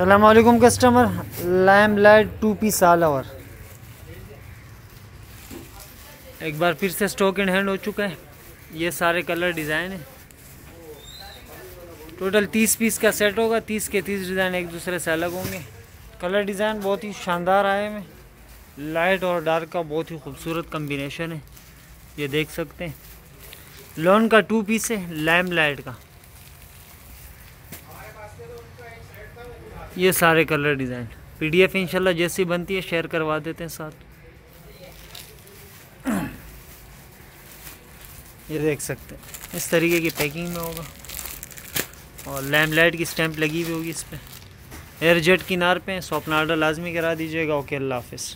सलामकुम कस्टमर लैम light two पी साल और एक बार फिर से स्टॉक इन हैंड हो चुका है। ये सारे कलर डिज़ाइन है। टोटल तीस पीस का सेट होगा। तीस के तीस डिज़ाइन एक दूसरे से अलग होंगे। कलर डिज़ाइन बहुत ही शानदार आए हैं। लाइट और डार्क का बहुत ही खूबसूरत कम्बिनेशन है। ये देख सकते हैं। लोन का टू पीस है लैम लाइट का। ये सारे कलर डिज़ाइन। पीडीएफ इंशाल्लाह जैसी बनती है शेयर करवा देते हैं साथ। ये देख सकते हैं। इस तरीके की पैकिंग में होगा। और लैम्प लाइट की स्टैंप लगी हुई होगी इस पर एयरजेट किनार पे सो अपना ऑर्डर लाजमी करा दीजिएगा। ओके अल्लाह हाफिज़।